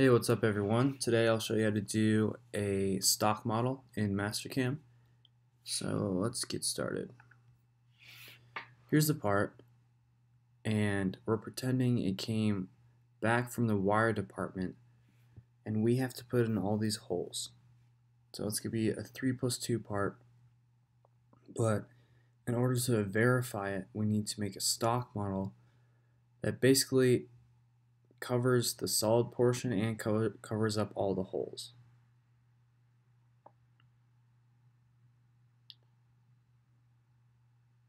Hey, what's up everyone? Today I'll show you how to do a stock model in Mastercam. So let's get started. Here's the part, and we're pretending it came back from the wire department, and we have to put in all these holes. So it's going to be a 3 plus 2 part, but in order to verify it, we need to make a stock model that basically covers the solid portion and co covers up all the holes.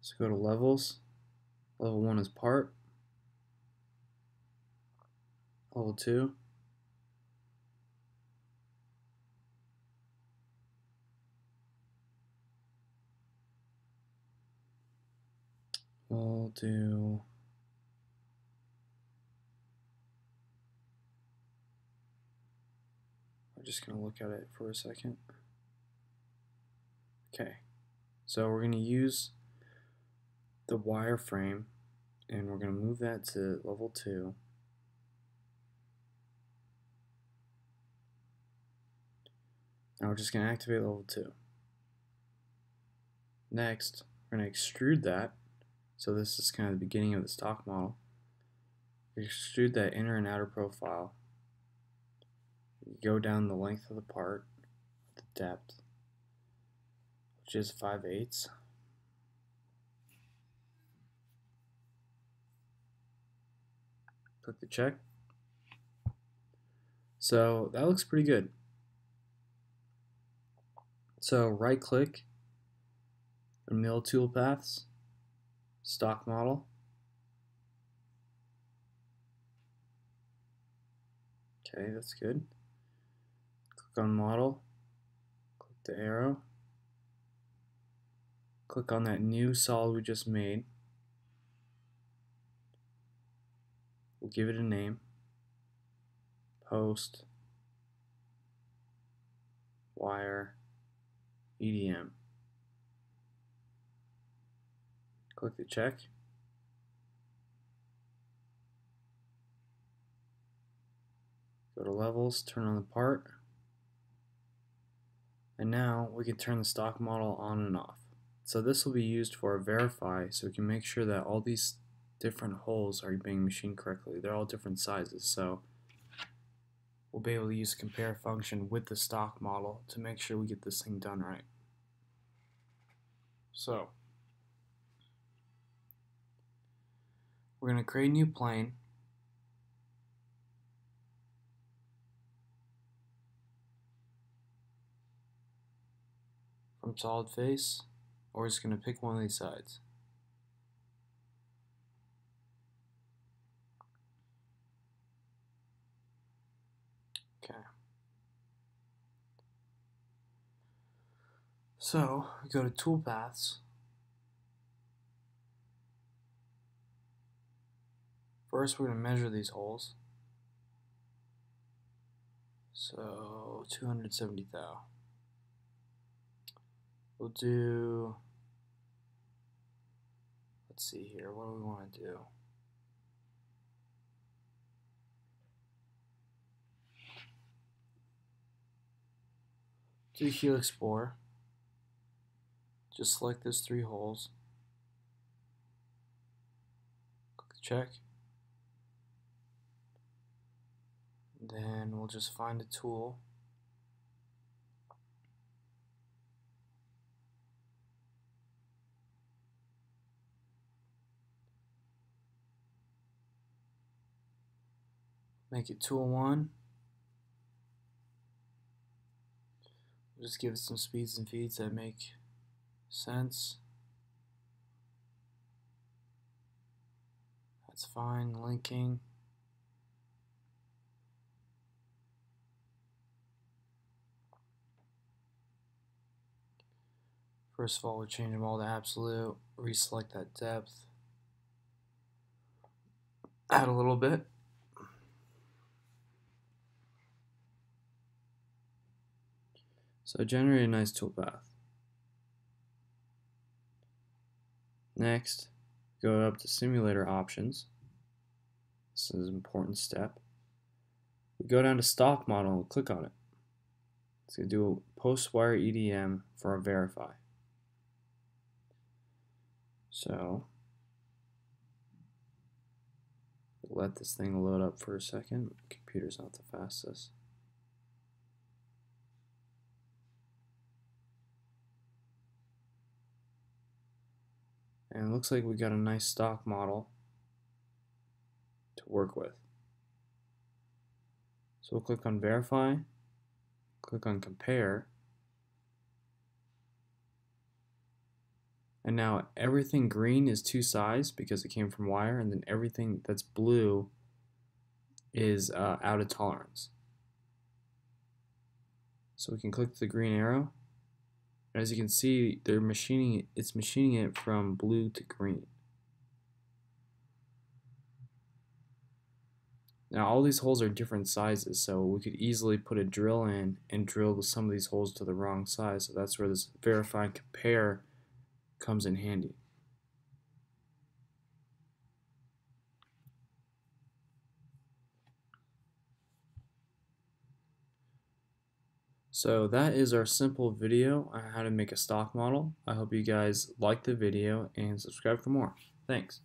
So go to levels. Level 1 is part. Level 2. We'll do just going to look at it for a second. Okay, so we're going to use the wireframe and we're going to move that to level 2. Now we're just going to activate level 2. Next, we're going to extrude that. So this is kind of the beginning of the stock model. Extrude that inner and outer profile go down the length of the part, the depth, which is 5 eighths. Click the check. So that looks pretty good. So right click, mill toolpaths, stock model. Okay, that's good click on model, click the arrow, click on that new solid we just made. We'll give it a name, post, wire, EDM. Click the check. Go to levels, turn on the part. And now we can turn the stock model on and off. So this will be used for a verify so we can make sure that all these different holes are being machined correctly. They're all different sizes so we'll be able to use compare function with the stock model to make sure we get this thing done right. So we're going to create a new plane solid face, or it's going to pick one of these sides. Okay. So, we go to toolpaths. First, we're going to measure these holes. So, 270 thou. We'll do, let's see here, what do we want to do? Do helix bore. Just select those three holes. Click check. Then we'll just find a tool. Make it tool 1. just give it some speeds and feeds that make sense. That's fine, linking. First of all, we change them all to absolute, reselect that depth, add a little bit. So generate a nice toolpath. Next, go up to simulator options. This is an important step. We go down to stock model and click on it. It's going to do a post-wire EDM for a verify. So let this thing load up for a second. Computer's not the fastest. And it looks like we got a nice stock model to work with. So we'll click on verify, click on compare, and now everything green is to size because it came from wire and then everything that's blue is uh, out of tolerance. So we can click the green arrow as you can see, they're machining it's machining it from blue to green. Now all these holes are different sizes, so we could easily put a drill in and drill some of these holes to the wrong size. So that's where this verify and compare comes in handy. So that is our simple video on how to make a stock model. I hope you guys liked the video and subscribe for more. Thanks.